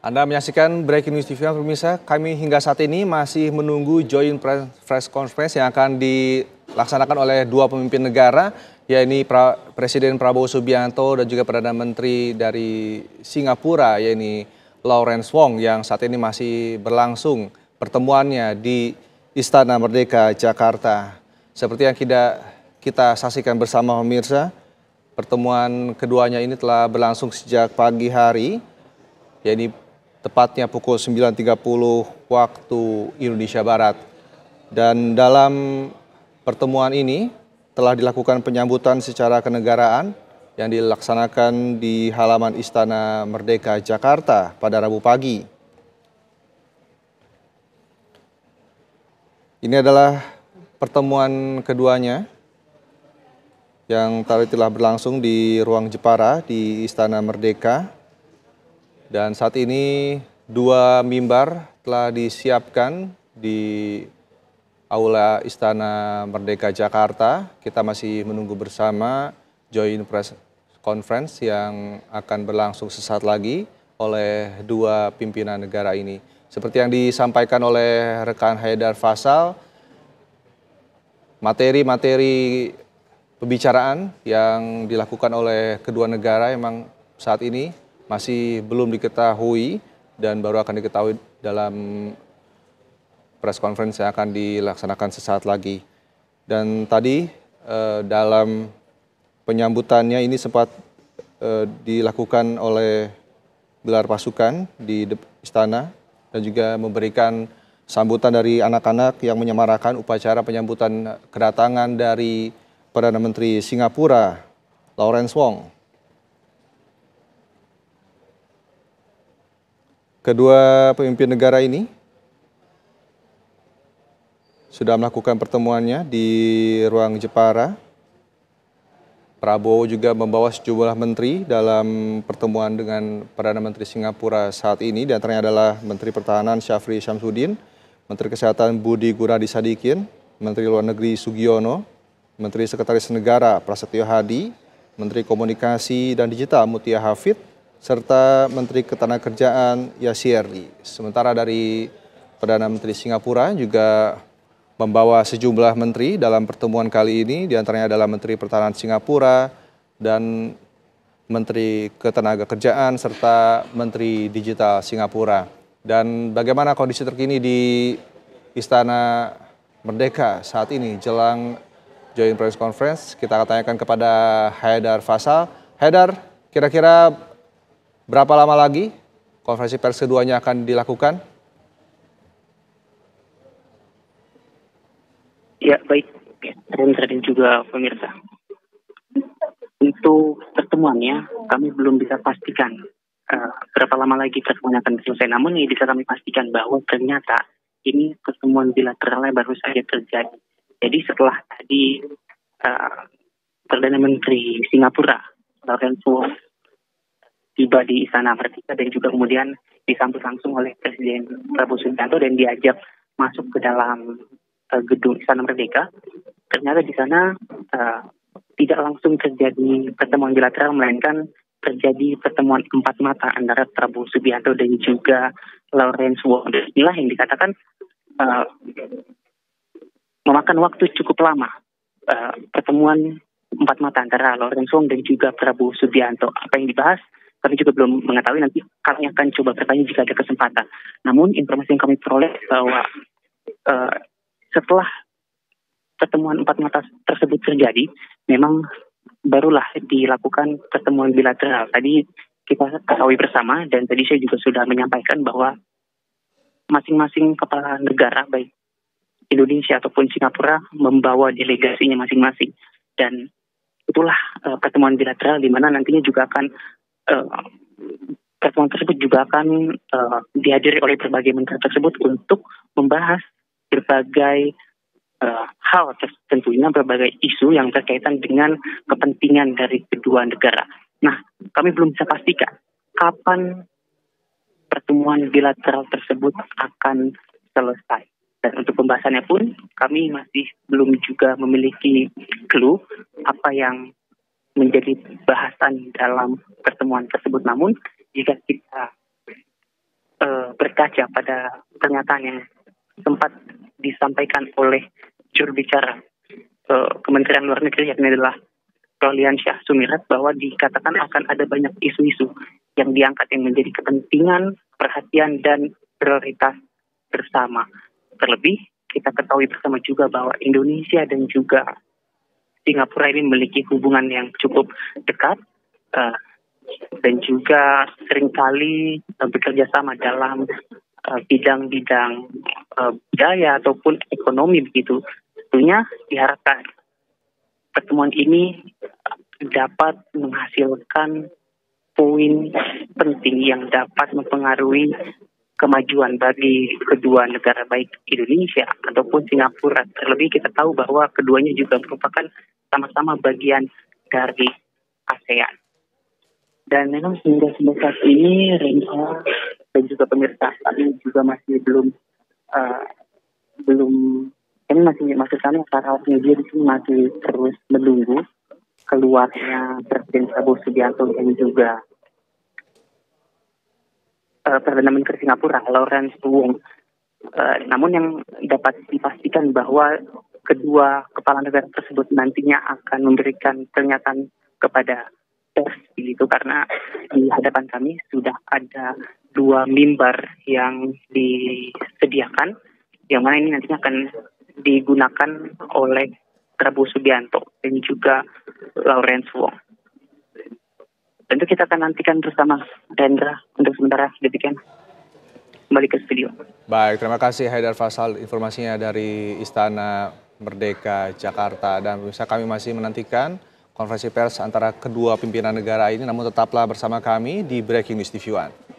Anda menyaksikan Breaking News TV, pemirsa. Kami hingga saat ini masih menunggu joint press conference yang akan dilaksanakan oleh dua pemimpin negara, yaitu Presiden Prabowo Subianto dan juga Perdana Menteri dari Singapura, yaitu Lawrence Wong, yang saat ini masih berlangsung pertemuannya di Istana Merdeka, Jakarta. Seperti yang kita, kita saksikan bersama pemirsa, pertemuan keduanya ini telah berlangsung sejak pagi hari, yaitu tepatnya pukul 9.30 waktu Indonesia Barat. Dan dalam pertemuan ini telah dilakukan penyambutan secara kenegaraan yang dilaksanakan di halaman Istana Merdeka Jakarta pada Rabu pagi. Ini adalah pertemuan keduanya yang tadi telah berlangsung di ruang Jepara di Istana Merdeka dan saat ini dua mimbar telah disiapkan di Aula Istana Merdeka Jakarta. Kita masih menunggu bersama joint press conference yang akan berlangsung sesaat lagi oleh dua pimpinan negara ini. Seperti yang disampaikan oleh rekan Haidar Fasal, materi-materi pembicaraan yang dilakukan oleh kedua negara memang saat ini masih belum diketahui dan baru akan diketahui dalam press conference yang akan dilaksanakan sesaat lagi. Dan tadi eh, dalam penyambutannya ini sempat eh, dilakukan oleh gelar pasukan di istana dan juga memberikan sambutan dari anak-anak yang menyemarakan upacara penyambutan kedatangan dari Perdana Menteri Singapura, Lawrence Wong. Kedua pemimpin negara ini sudah melakukan pertemuannya di ruang Jepara. Prabowo juga membawa sejumlah menteri dalam pertemuan dengan Perdana Menteri Singapura saat ini. Di antaranya adalah Menteri Pertahanan Syafri Syamsuddin, Menteri Kesehatan Budi Gunadi Sadikin, Menteri Luar Negeri Sugiono, Menteri Sekretaris Negara Prasetyo Hadi, Menteri Komunikasi dan Digital Mutia Hafid, serta Menteri Ketenagakerjaan Yasirli. Sementara dari Perdana Menteri Singapura juga membawa sejumlah menteri dalam pertemuan kali ini, di antaranya adalah Menteri Pertahanan Singapura dan Menteri Ketenagakerjaan serta Menteri Digital Singapura. Dan bagaimana kondisi terkini di Istana Merdeka saat ini jelang joint press conference? Kita akan tanyakan kepada Haidar Fasal. Haidar, kira-kira Berapa lama lagi konferensi pers keduanya akan dilakukan? Ya, baik. Dan dan juga pemirsa. Untuk pertemuannya, kami belum bisa pastikan uh, berapa lama lagi pertemuan akan selesai. Namun ini bisa kami pastikan bahwa ternyata ini pertemuan bilateralnya baru saja terjadi. Jadi setelah tadi uh, Perdana Menteri Singapura, Lorenzo tiba di Istana Merdeka dan juga kemudian disambut langsung oleh Presiden Prabowo Subianto dan diajak masuk ke dalam uh, gedung Istana Merdeka. Ternyata di sana uh, tidak langsung terjadi pertemuan bilateral, melainkan terjadi pertemuan empat mata antara Prabowo Subianto dan juga Lawrence Wong. Inilah yang dikatakan uh, memakan waktu cukup lama. Uh, pertemuan empat mata antara Lawrence Wong dan juga Prabowo Subianto. Apa yang dibahas? Kami juga belum mengetahui nanti kami akan coba bertanya jika ada kesempatan. Namun informasi yang kami peroleh bahwa uh, setelah pertemuan empat mata tersebut terjadi, memang barulah dilakukan pertemuan bilateral. Tadi kita ketahui bersama dan tadi saya juga sudah menyampaikan bahwa masing-masing kepala negara baik Indonesia ataupun Singapura membawa delegasinya masing-masing dan itulah uh, pertemuan bilateral di mana nantinya juga akan uh, pertemuan tersebut juga akan uh, dihadiri oleh berbagai menteri tersebut untuk membahas berbagai uh, hal tentunya berbagai isu yang berkaitan dengan kepentingan dari kedua negara. Nah, kami belum bisa pastikan kapan pertemuan bilateral tersebut akan selesai. Dan untuk pembahasannya pun kami masih belum juga memiliki clue apa yang menjadi bahasan dalam pertemuan tersebut. Namun jika kita uh, berkaca pada pernyataan yang sempat disampaikan oleh juru bicara uh, Kementerian Luar Negeri yakni adalah Rolian Syah Sumirat bahwa dikatakan akan ada banyak isu-isu yang diangkat yang menjadi kepentingan, perhatian, dan prioritas bersama. Terlebih, kita ketahui bersama juga bahwa Indonesia dan juga Singapura ini memiliki hubungan yang cukup dekat uh, dan juga sering kali uh, bekerja sama dalam bidang-bidang uh, budaya ataupun ekonomi begitu. Tentunya diharapkan pertemuan ini dapat menghasilkan poin penting yang dapat mempengaruhi kemajuan bagi kedua negara baik Indonesia ataupun Singapura. Terlebih kita tahu bahwa keduanya juga merupakan sama-sama bagian dari ASEAN. Dan memang hingga sampai saat ini Renha dan juga pemirsa kami juga masih belum uh, belum kami masih masih kami para media di sini masih terus menunggu keluarnya Presiden Prabowo Subianto dan juga uh, Perdana Menteri Singapura Lawrence Wong. Uh, namun yang dapat dipastikan bahwa kedua kepala negara tersebut nantinya akan memberikan pernyataan kepada pers itu karena di hadapan kami sudah ada dua mimbar yang disediakan yang mana ini nantinya akan digunakan oleh Prabowo Subianto dan juga Lawrence Wong. Tentu kita akan nantikan bersama Rendra untuk sementara demikian. Kembali ke studio. Baik, terima kasih Haidar Fasal informasinya dari Istana Merdeka Jakarta dan bisa kami masih menantikan konferensi pers antara kedua pimpinan negara ini namun tetaplah bersama kami di Breaking News TV One.